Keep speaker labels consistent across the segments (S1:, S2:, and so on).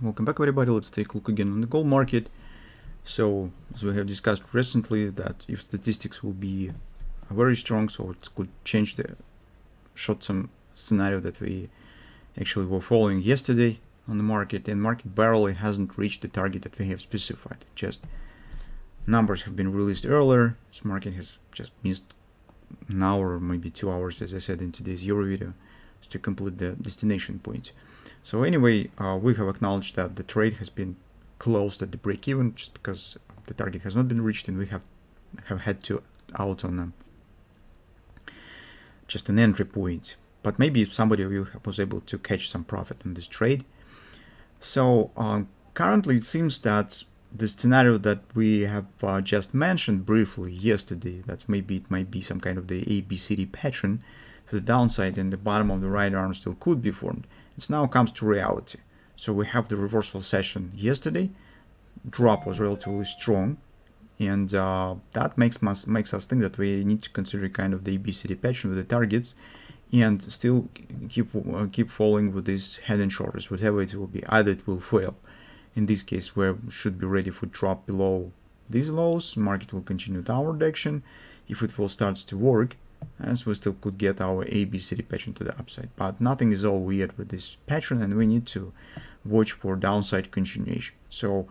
S1: Welcome back everybody, let's take a look again on the gold market. So, as we have discussed recently, that if statistics will be very strong, so it could change the short-term scenario that we actually were following yesterday on the market, and market barely hasn't reached the target that we have specified. Just numbers have been released earlier, this market has just missed an hour maybe two hours, as I said in today's Euro video, to complete the destination point. So anyway, uh, we have acknowledged that the trade has been closed at the break-even just because the target has not been reached and we have have had to out on them just an entry point. But maybe somebody of you was able to catch some profit on this trade. So um, currently it seems that the scenario that we have uh, just mentioned briefly yesterday, that maybe it might be some kind of the ABCD pattern to the downside and the bottom of the right arm still could be formed. It now comes to reality. So we have the reversal session yesterday. Drop was relatively strong, and uh, that makes us makes us think that we need to consider kind of the ABCD pattern with the targets, and still keep uh, keep following with these head and shoulders, whatever it will be. Either it will fail. In this case, we should be ready for drop below these lows. Market will continue downward action. If it will starts to work, as we still could get our ABCD pattern to the upside. But nothing is all weird with this pattern and we need to watch for downside continuation. So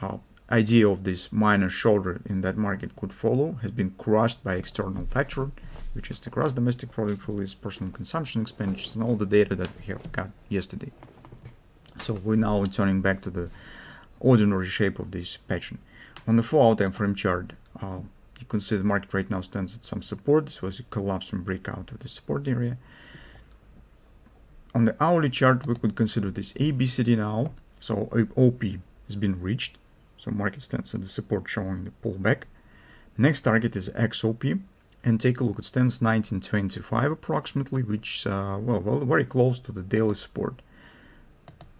S1: uh, idea of this minor shoulder in that market could follow has been crushed by external factor, which is the gross domestic product release, personal consumption expenditures, and all the data that we have got yesterday. So we're now turning back to the ordinary shape of this pattern. On the 4-hour time frame chart, uh, you can see the market right now stands at some support. This was a collapse and breakout of the support area. On the hourly chart, we could consider this ABCD now. So OP has been reached. So market stands at the support showing the pullback. Next target is XOP. And take a look, it stands 1925 approximately, which, uh, well, well, very close to the daily support.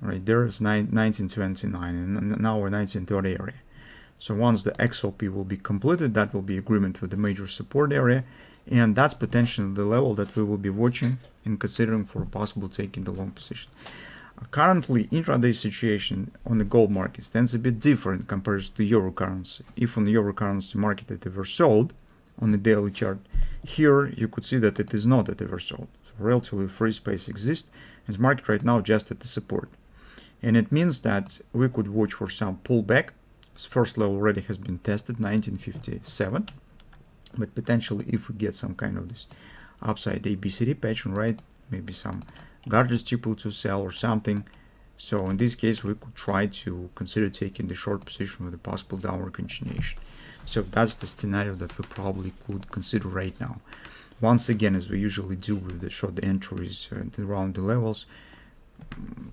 S1: Right there is 1929 and now we're 1930 area. So once the XOP will be completed, that will be agreement with the major support area. And that's potentially the level that we will be watching and considering for a possible taking the long position. Uh, currently, intraday situation on the gold market stands a bit different compared to euro currency. If on the euro currency market it ever sold on the daily chart, here you could see that it is not at ever sold. So relatively free space exists, and market right now just at the support. And it means that we could watch for some pullback first level already has been tested 1957 but potentially if we get some kind of this upside ABCD pattern right maybe some guarded triple to sell or something. So in this case we could try to consider taking the short position with a possible downward continuation so that's the scenario that we probably could consider right now. Once again as we usually do with the short entries around the levels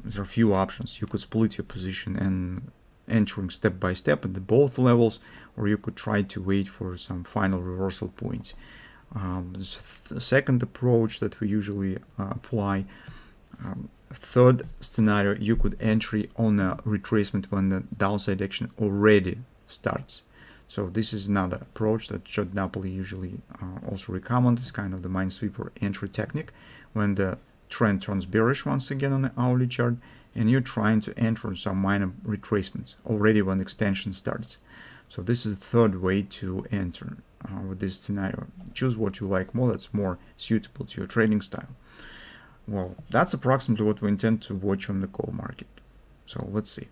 S1: there are a few options. You could split your position and entering step by step at the both levels or you could try to wait for some final reversal points. Um, the second approach that we usually uh, apply um, third scenario you could entry on a retracement when the downside action already starts so this is another approach that Joe DiNapoli usually uh, also recommend it's kind of the minesweeper entry technique when the trend turns bearish once again on the hourly chart and you're trying to enter on some minor retracements already when extension starts. So this is the third way to enter uh, with this scenario. Choose what you like more that's more suitable to your trading style. Well, that's approximately what we intend to watch on the call market. So let's see.